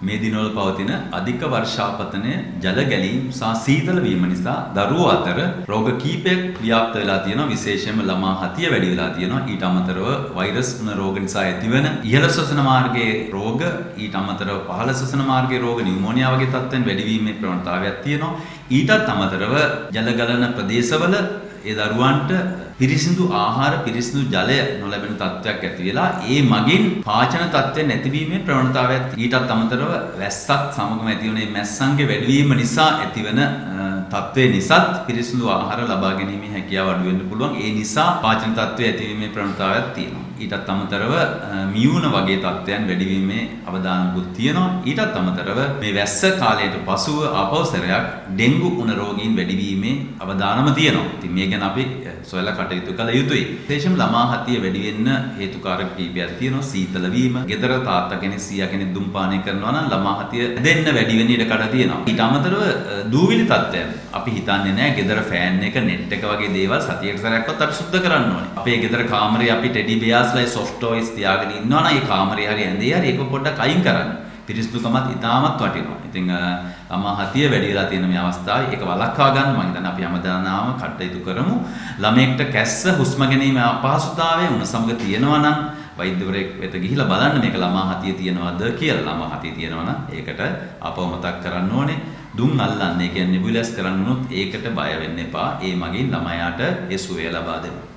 මේ දිනවල පවතින අධික වර්ෂාපතනය ජල ගැලීම් සහ සීතල වීම නිසා දරුවෝ අතර රෝග කීපයක් ව්‍යාප්ත වෙලා තියෙනවා. විශේෂයෙන්ම ළමා හතිය වැඩි වෙලා තියෙනවා. ඊට අමතරව වෛරස් වුණ රෝග නිසා ඇතිවන ඉහළ ශ්වසන මාර්ගයේ රෝග ඊට අමතරව පහළ ශ්වසන මාර්ගයේ රෝග නියුමෝනියා වගේ තත්ත්වයන් වැඩිවීමේ ප්‍රවණතාවයක් තියෙනවා. ඊටත් අමතරව ජල ගලන ප්‍රදේශවල ඒ දරුවන්ට පිරිසිදු ආහාර පිරිසිදු ජලය නොලැබෙන තත්ත්වයක් ඇති වෙලා ඒ මගින් පාචන තත්ත්වය නැතිවීමේ ප්‍රවණතාවයක් ඊටත් අමතරව වැස්සත් සමගම ඇතිවන මේ මැස්සන්ගේ වැඩිවීම නිසා ඇතිවන තත්ත්වය නිසාත් පිරිසිදු ආහාර ලබා ගැනීමේ හැකියාව අඩු වෙන්න පුළුවන්. ඒ නිසා පාචන තත්ත්වය ඇතිවීමේ ප්‍රවණතාවයක් තියෙනවා. ඊටත් අමතරව මියුන වගේ තත්ත්වයන් වැඩිවීමේ අවදානමකුත් තියෙනවා. ඊටත් අමතරව මේ වැස්ස කාලයට පසුව ආපෞසරයක් ඩෙන්ගු උණ රෝගීන් වැඩිවීමේ අවදානම තියෙනවා. ඉතින් මේ ගැන අපි සොයලා කටයුතු කළ යුතුයි. විශේෂම ළමා හතිය වැඩි වෙන්න හේතුකාරක කීපයක් තියෙනවා. සීතල වීම, ගෙදර තාත්තා කෙනෙක් සීයා කෙනෙක් දුම්පානය කරනවා නම් ළමා හතිය දෙන්න වැඩි වෙන්න ඉඩ කඩ තියෙනවා. ඊට අමතරව දූවිලි තත්ත්වයන් අපි හිතන්නේ නැහැ ගෙදර ෆෑන් එක, net එක වගේ දේවල් සතියකට සැරයක්වත් අපි සුද්ධ කරන්න ඕනේ. අපේ ගෙදර කාමරේ අපි ටෙඩි බෙයාස්ලා සොෆ්ට් ටොයිස් තියාගෙන ඉන්නවා නම් ඒ කාමරේ හරි ඇඳේ හරි ඒක පොඩ්ඩක් අයින් කරන්න. පිරිසිදුකමත් ඉතාමත් වටිනවා. ඉතින් ළමා හතිය වැඩි වෙලා තියෙන මේ අවස්ථාවේ ඒක වළක්වා ගන්න මම හිතන්නේ අපි හැමදාම කටයුතු කරමු. ළමයෙක්ට කැස්ස හුස්ම ගැනීම අපහසුතාවය උණ සමග තියෙනවා නම් වෛද්‍යවරයෙක් වෙත ගිහිලා බලන්න මේක ළමා හතිය තියෙනවද කියලා. ළමා හතිය තියෙනවා නම් ඒකට අපව මතක් කරන්න ඕනේ. දුම් අල්ලන්නේ කියන්නේ නිබුලස් කරන්න උනොත් ඒකට බය වෙන්න එපා. ඒ මගින් ළමයාට ඒ සුවය ලබා දෙන්න.